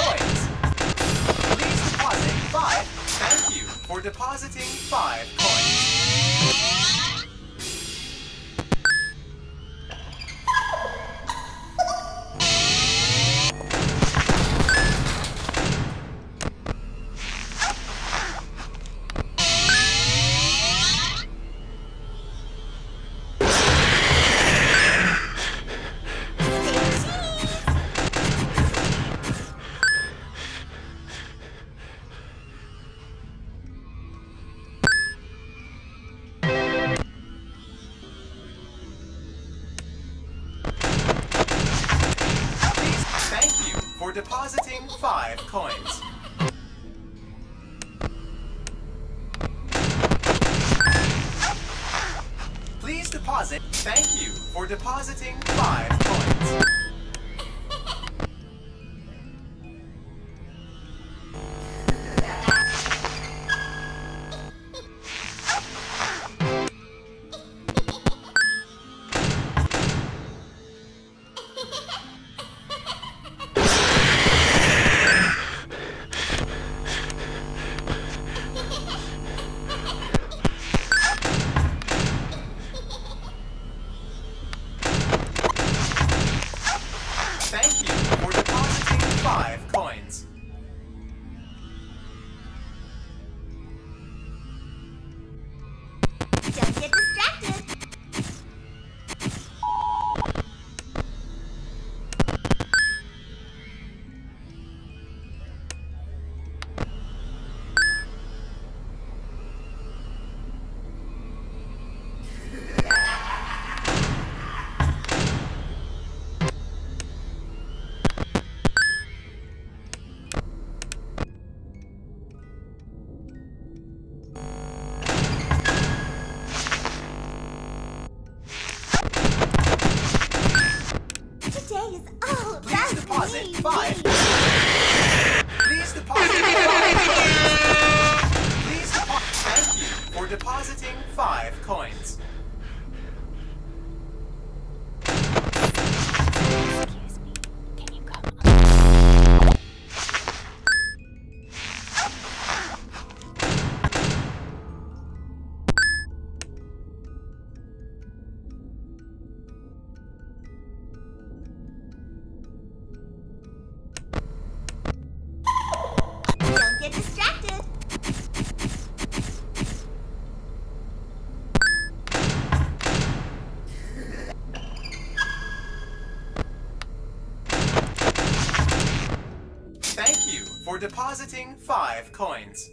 coins. Please deposit five. Thank you for depositing five coins. For depositing five coins. Please deposit. Thank you for depositing five coins. Thank you for depositing five coins. Don't get depositing five coins. Depositing five coins.